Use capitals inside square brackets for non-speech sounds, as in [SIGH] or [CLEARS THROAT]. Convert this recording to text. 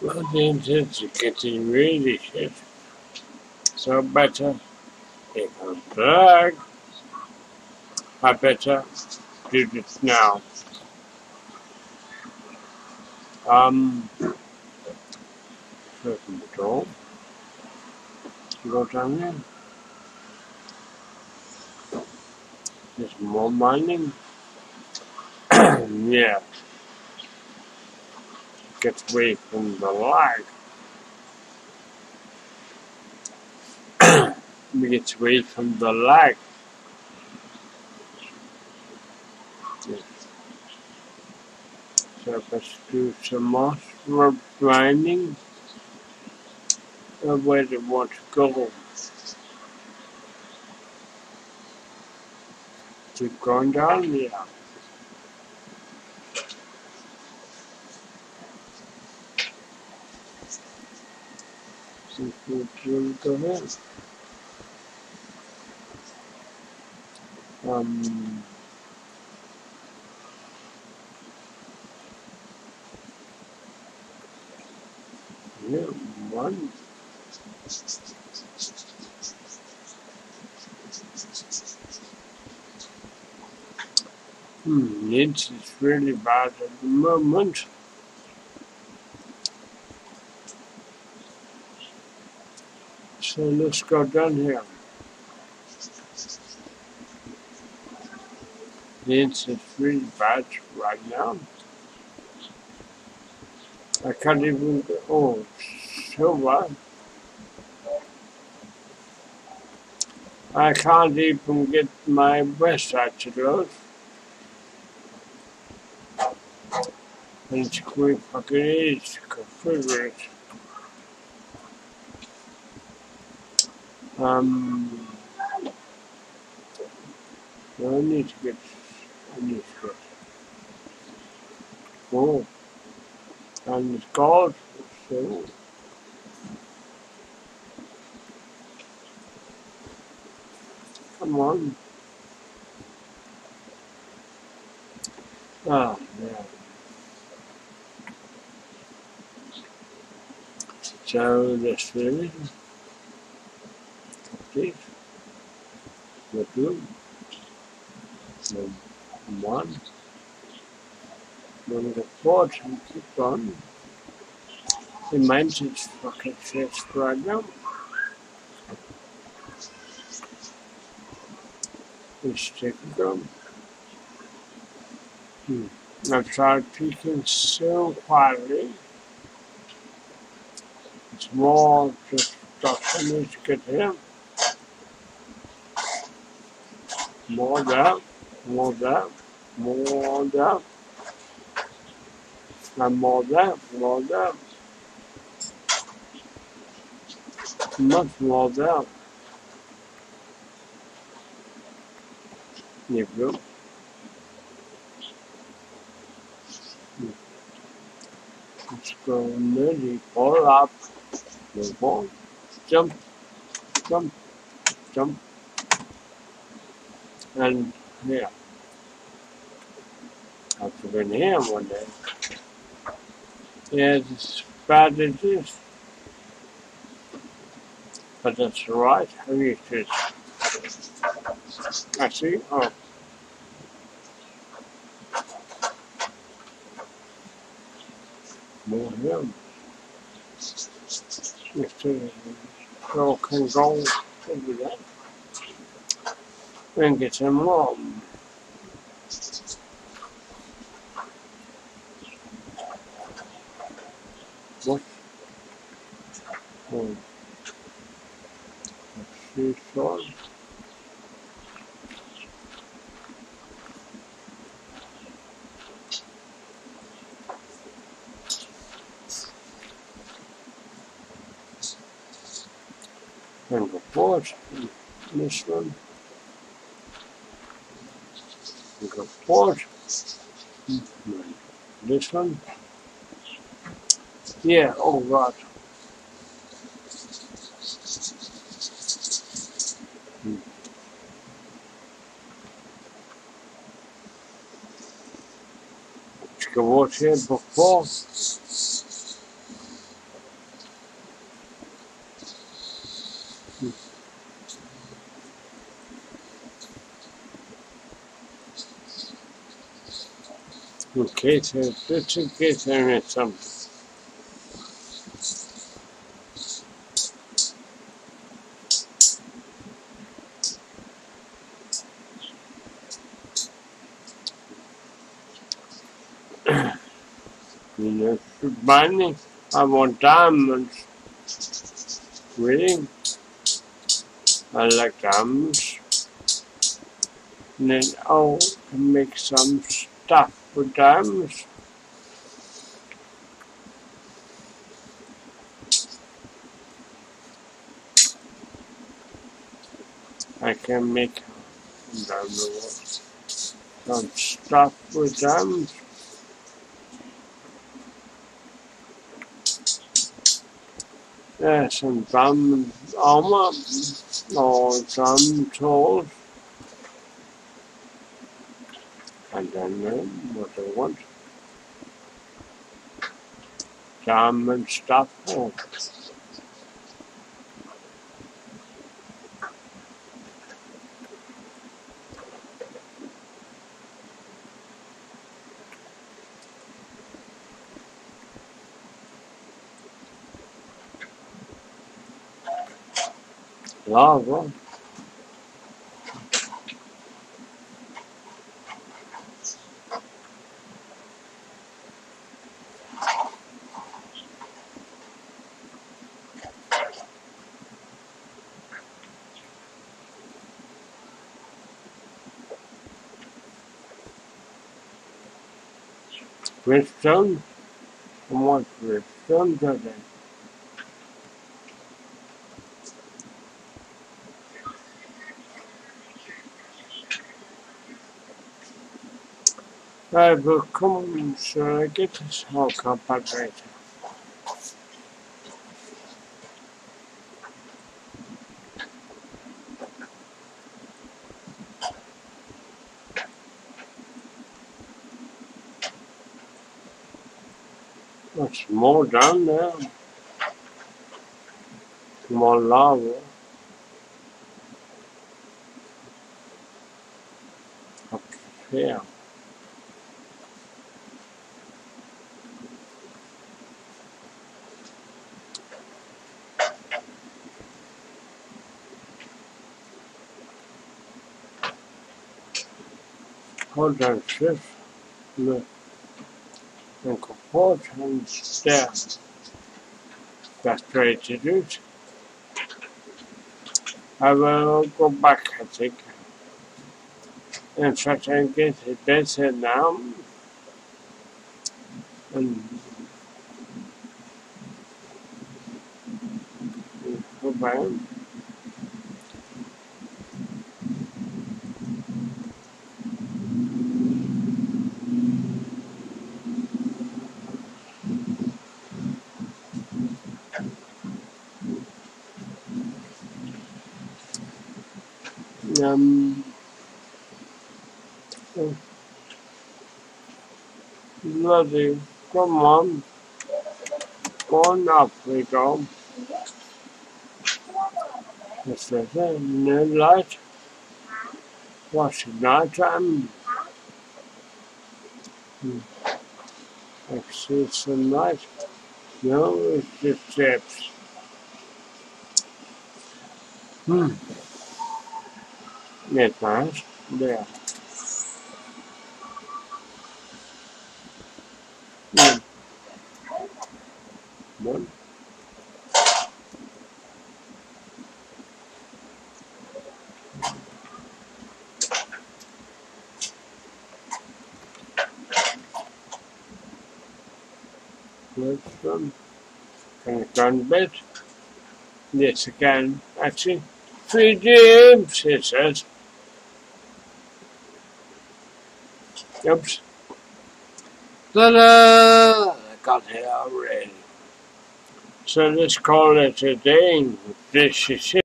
Well, the intensity really shit. So better it can drag. I better do this now. Um, open the door. Go down there. There's more mining. [COUGHS] yeah. Get away from the lag. [CLEARS THROAT] Get away from the light. More mining. Uh, where do you want to go? Keep going down, yeah. Go ahead. Um, yeah, one. Hmm, it's really bad at the moment. So let's go down here. It's, it's really bad right now. I can't even. Oh, so what? I can't even get my website to load. And it's quite fucking easy to configure it. Um, I need to get, I need to oh, and it's called, so, come on. Oh, yeah. So, this really, update, the two, the one, then the fourth, and keep on. The fucking fixed right now. Let's take it down. Hmm. I've tried peeking so quietly. It's more just me to get here. More that, more that, more that, and more that, more that. Much more that. Nie wiem. Let's go nearly all up. Move on. Jump, jump, jump. And yeah. To been here one day. Yeah, it's bad as this. But that's right. How you fit. I see. Oh. More him. The girl can go over that and get him warm. What? Oh. She saw. And forward. Hmm, this one. And go forward. This one. Yeah, oh God. Hmm. Let's go watch here before. Okay, so let's get there something. you know, money, I want diamonds. Really? I like diamonds. And then, oh, can make some stuff diamonds. I can make, some stuff with diamonds. Yeah, some drum armor or drum tools. I don't know what I want. Drum and stuff. Oh. Lava. Redstone? I want redstone today. I will come so I get this whole compact later. There's more down there. More lava. Up here. Hold on, shift, look, and support and step. That's ready to do. I will go back, I think, and try to get it better now. And go back. Um, bloody, come on, on up we go. This is a new light. What's night time? Hmm. I see some light. No, it's just steps. Hmm. Нет, знаешь? Да. Mm. One. Let's run. Can I run bit? Yes, again. Actually, three games, it says. Oops. Ta-da! I got here already. So let's call it a day. This is it.